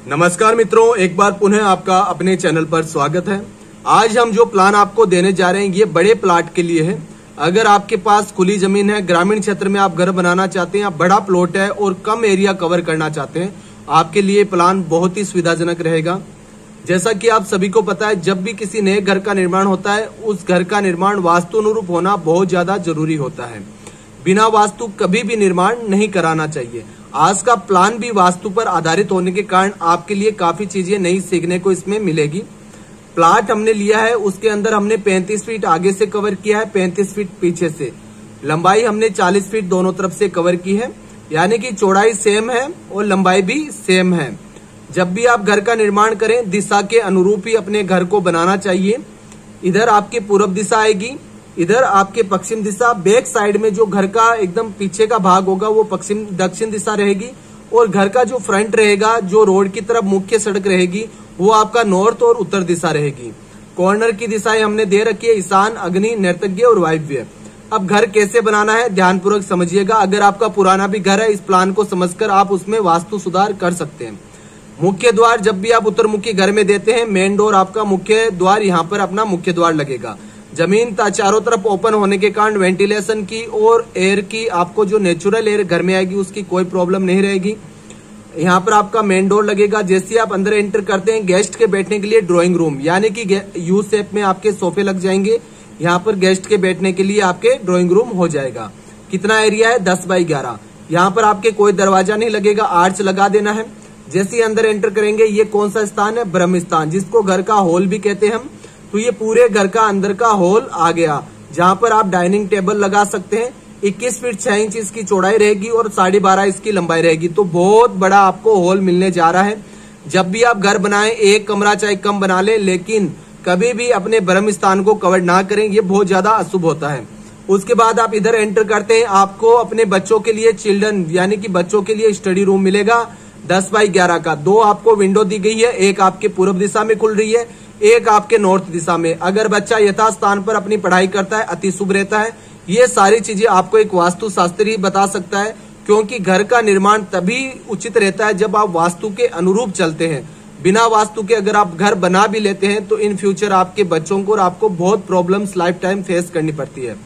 नमस्कार मित्रों, एक बार पुनः आपका अपने चैनल पर स्वागत है। आज हम जो प्लान आपको देने जा रहे हैं, ये बड़े प्लाट के लिए है। अगर आपके पास खुली ज़मीन है, ग्रामीण क्षेत्र में आप घर बनाना चाहते हैं बड़ा प्लॉट है और कम एरिया कवर करना चाहते हैं, आपके लिए प्लान बहुत ही सुविधाजनक रहेगा। जैसा कि आप सभी को पता है, जब भी किसी नए घर का निर्माण होता है, उस घर का निर्माण वास्तु अनुरूप होना बहुत ज़्यादा ज़रूरी होता है। बिना वास्तु कभी भी निर्माण नहीं कराना चाहिए। आज का प्लान भी वास्तु पर आधारित होने के कारण आपके लिए काफ़ी चीज़ें नई सीखने को इसमें मिलेगी। प्लाट हमने लिया है, उसके अंदर हमने 35 फीट आगे से कवर किया है 35 फीट पीछे से। लंबाई हमने 40 फीट दोनों तरफ़ से कवर की है, यानी कि चौड़ाई सेम है और लंबाई भी सेम है। जब भी आप घर का निर्माण करें, दिशा के अनुरूप ही अपने घर को बनाना चाहिए। इधर आपकी पूर्व दिशा आएगी इधर आपके पश्चिम दिशा, बैक साइड में जो घर का एकदम पीछे का भाग होगा, वो पश्चिम, दक्षिण दिशा रहेगी। और घर का जो फ्रंट रहेगा, जो रोड की तरफ़ मुख्य सड़क रहेगी, वो आपका नॉर्थ और उत्तर दिशा रहेगी। कॉर्नर की दिशाएँ हमने दे रखी है, ईशान, अग्नि, नर्तज्ञ और वायव्य। अब घर कैसे बनाना है, ध्यानपूर्वक समझिएगा। अगर आपका पुराना भी घर है, इस प्लान को समझकर आप उसमें वास्तु सुधार कर सकते हैं। मुख्य द्वार जब भी आप उत्तरमुखी घर में देते हैं मेन डोर आपका मुख्य द्वार, यहाँ पर अपना मुख्य द्वार लगेगा। ज़मीन था चारों तरफ़ ओपन होने के कारण वेंटिलेशन की और एयर की आपको जो नेचुरल एयर घर में आएगी, उसकी कोई प्रॉब्लम नहीं रहेगी। यहाँ पर आपका मेन डोर लगेगा। जैसे आप अंदर एंटर करते हैं गेस्ट के बैठने के लिए ड्राइंग रूम यानी कि यू शेप में आपके सोफे लग जाएँगे। यहाँ पर गेस्ट के बैठने के लिए आपके ड्राइंग रूम हो जाएगा। कितना एरिया है? दस बाई ग्यारह। यहाँ पर आपके कोई दरवाज़ा नहीं लगेगा। आर्च लगा देना है। जैसे अंदर एंटर करेंगे, ये कौन सा स्थान है? ब्रह्म स्थान जिसको घर का हॉल भी कहते हैं हम। तो ये पूरे घर का अंदर का हॉल आ गया, जहाँ पर आप डाइनिंग टेबल लगा सकते हैं। 21 फीट छह इंच इसकी चौड़ाई रहेगी और साढ़े बारह इसकी लंबाई रहेगी। तो बहुत बड़ा आपको हॉल मिलने जा रहा है। जब भी आप घर बनाएँ, एक कमरा चाहे कम बना ले, लेकिन कभी भी अपने ब्रह्म स्थान को कवर ना करें, ये बहुत ज़्यादा अशुभ होता है। उसके बाद आप इधर एंटर करते हैं। आपको अपने बच्चों के लिए चिल्ड्रन यानी कि बच्चों के लिए स्टडी रूम मिलेगा, दस बाई ग्यारह का। दो आपको विंडो दी गई है, एक आपके पूर्व दिशा में खुल रही है एक आपके नॉर्थ दिशा में। अगर बच्चा यथास्थान पर अपनी पढ़ाई करता है, अति शुभ रहता है, ये सारी चीज़ें आपको एक वास्तु शास्त्री बता सकता है, क्योंकि घर का निर्माण तभी उचित रहता है जब आप वास्तु के अनुरूप चलते हैं। बिना वास्तु के अगर आप घर बना भी लेते हैं तो इन फ्यूचर आपके बच्चों को और आपको बहुत प्रॉब्लम्स लाइफ टाइम फेस करनी पड़ती है।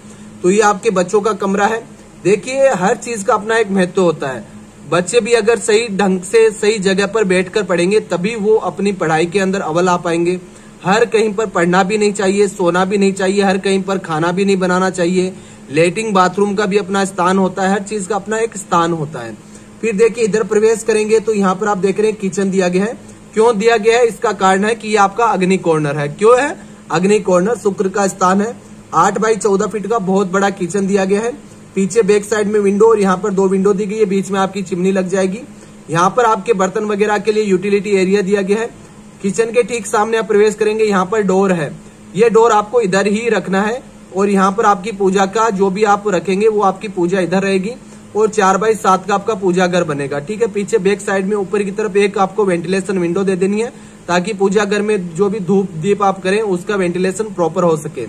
तो ये आपके बच्चों का कमरा है। देखिए, हर चीज़ का अपना एक महत्व होता है। बच्चे भी अगर सही ढंग से सही जगह पर बैठकर पढ़ेंगे, तभी वो अपनी पढ़ाई के अंदर अव्वल आ पाएँगे। हर कहीं पर पढ़ना भी नहीं चाहिए, सोना भी नहीं चाहिए, हर कहीं पर खाना भी नहीं बनाना चाहिए। लेटिंग बाथरूम का भी अपना स्थान होता है, हर चीज़ का अपना एक स्थान होता है। फिर देखिए, इधर प्रवेश करेंगे तो यहाँ पर आप देख रहे हैं किचन दिया गया है। क्यों दिया गया है? इसका कारण है कि ये आपका अग्नि कॉर्नर है। क्यों है? अग्नि कॉर्नर शुक्र का स्थान है। आठ बाई चौदह फीट का बहुत बड़ा किचन दिया गया है। पीछे बैक साइड में विंडो और यहाँ पर दो विंडो दी गई है, बीच में आपकी चिमनी लग जाएगी। यहाँ पर आपके बर्तन वगैरह के लिए यूटिलिटी एरिया दिया गया है। किचन के ठीक सामने आप प्रवेश करेंगे, यहाँ पर डोर है। ये डोर आपको इधर ही रखना है और यहाँ पर आपकी पूजा का जो भी आप रखेंगे, वो आपकी पूजा इधर रहेगी और चार बाई सात का आपका पूजा घर बनेगा। ठीक है, पीछे बैक साइड में ऊपर की तरफ़ एक आपको वेंटिलेशन विंडो दे देनी है ताकि पूजा घर में जो भी धूप, दीप आप करें, उसका वेंटिलेशन प्रॉपर हो सके।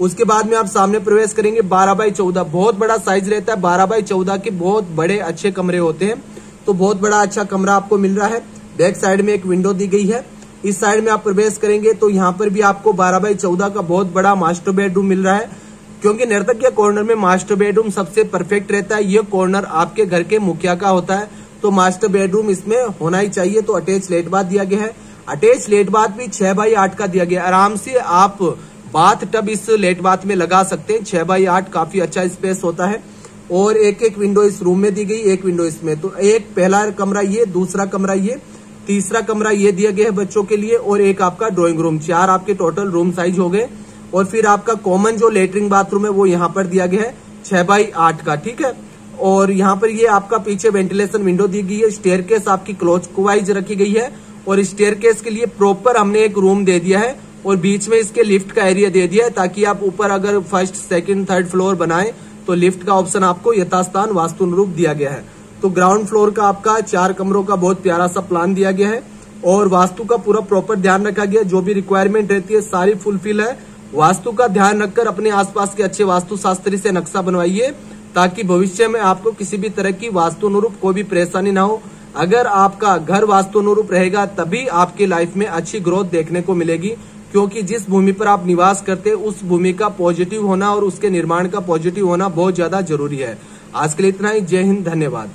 उसके बाद में आप सामने प्रवेश करेंगे, बारह बाई चौदह। बहुत बड़ा साइज़ रहता है, बारह बाई चौदह के बहुत बड़े अच्छे कमरे होते हैं। तो बहुत बड़ा अच्छा कमरा आपको मिल रहा है। बैक साइड में एक विंडो दी गई है। इस साइड में आप प्रवेश करेंगे तो यहाँ पर भी आपको बारह बाई चौदह का बहुत बड़ा मास्टर बेडरूम मिल रहा है। क्योंकि नर्तक के कॉर्नर में मास्टर बेडरूम सबसे परफेक्ट रहता है। ये कॉर्नर आपके घर के मुखिया का होता है। तो मास्टर बेडरूम इसमें होना ही चाहिए। तो अटैच लेट बाथ दिया गया है। अटैच लेट बाथ भी छह बाई आठ का दिया गया आराम से आप बाथ टब इस लेट बाथ में लगा सकते हैं। छह बाई आठ काफ़ी अच्छा स्पेस होता है। और एक एक विंडो इस रूम में दी गई, एक विंडो इसमें। तो एक पहला कमरा ये, दूसरा कमरा ये। तीसरा कमरा ये दिया गया है बच्चों के लिए और एक आपका ड्राइंग रूम चार आपके टोटल रूम साइज़ हो गए। और फिर आपका कॉमन जो लेटरिंग बाथरूम है वो यहाँ पर दिया गया है, छह बाई आठ का, ठीक है? और यहाँ पर ये आपका पीछे वेंटिलेशन विंडो दी गई है स्टेयर आपकी क्लोज वाइज रखी गई है और स्टेयर के लिए प्रॉपर हमने एक रूम दे दिया है और बीच में इसके लिफ्ट का एरिया दे दिया है ताकि आप ऊपर अगर फ़र्स्ट सेकंड थर्ड फ्लोर बनाए तो लिफ्ट का ऑप्शन आपको यथास्थान वास्तु अनुरूप दिया गया है। तो ग्राउंड फ्लोर का आपका चार कमरों का बहुत प्यारा सा प्लान दिया गया है और वास्तु का पूरा प्रॉपर ध्यान रखा गया जो भी रिक्वायरमेंट रहती है, सारी फुलफिल है। वास्तु का ध्यान रखकर अपने आसपास के अच्छे वास्तु शास्त्री से नक्शा बनवाइए, ताकि भविष्य में आपको किसी भी तरह की वास्तु अनुरूप कोई भी परेशानी ना हो। अगर आपका घर वास्तु अनुरूप रहेगा, तभी आपकी लाइफ में अच्छी ग्रोथ देखने को मिलेगी, क्योंकि जिस भूमि पर आप निवास करते हैं, उस भूमि का पॉजिटिव होना और उसके निर्माण का पॉजिटिव होना बहुत ज़्यादा ज़रूरी है। आज के लिए इतना ही। जय हिंद, धन्यवाद।